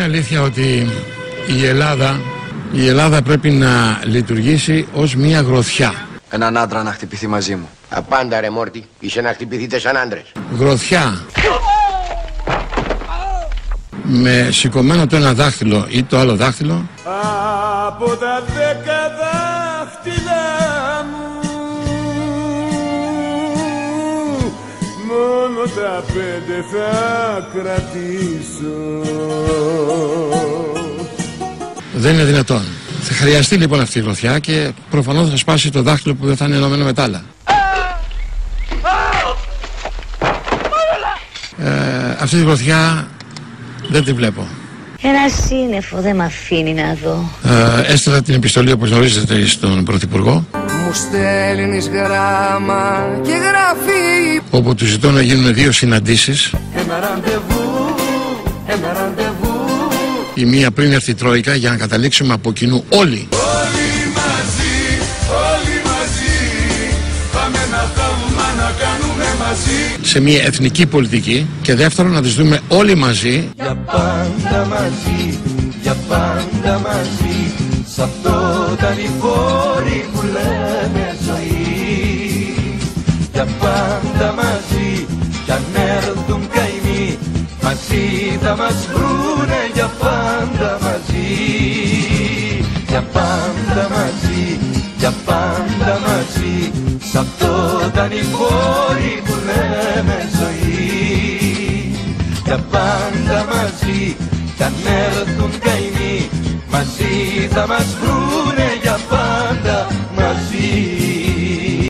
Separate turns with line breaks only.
αλήθεια ότι η Ελλάδα, η Ελλάδα πρέπει να λειτουργήσει ως μια γροθιά.
Έναν άντρα να χτυπηθεί μαζί μου.
Απάντα ρε Μόρτι, είσαι να χτυπηθείτε σαν άντρες.
Γροθιά. Με σηκωμένο το ένα δάχτυλο ή το άλλο δάχτυλο
Από τα δέκα δάχτυλα Μόνο τα πέντε θα κρατήσω
δεν είναι δυνατόν. Θα χρειαστεί λοιπόν αυτή η γροθιά και προφανώς θα σπάσει το δάχτυλο που δεν θα είναι ενωμένο με τα άλλα. Ε, αυτή τη γροθιά δεν τη βλέπω.
Ένα σύννεφο δεν με αφήνει να δω.
Ε, έστειλα την επιστολή όπως γνωρίζετε στον Πρωθυπουργό.
Μου στέλνεις γράμμα και γράφει.
Όπου του ζητώ να γίνουν δύο συναντήσεις.
Ένα ραντεβού, ένα ραντεβού.
Η μία πριν έρθει η Τρόικα για να καταλήξουμε από κοινού όλοι σε μια εθνική πολιτική και δεύτερον να τις δούμε όλοι μαζί.
Για πάντα μαζί, για πάντα μαζί Σ' αυτό τα λιφόρι που λέμε ζωή. Για πάντα μαζί, κι αν έρθουν καημοί Μαζί θα μας βρουνε για πάντα μαζί. Για πάντα μαζί, για πάντα μαζί Σ' αυτό τα λιφόρι που λέμε ζωή. Για πάντα μαζί, κι αν έρθουν καημοί Μαζί θα μας βρουνε για πάντα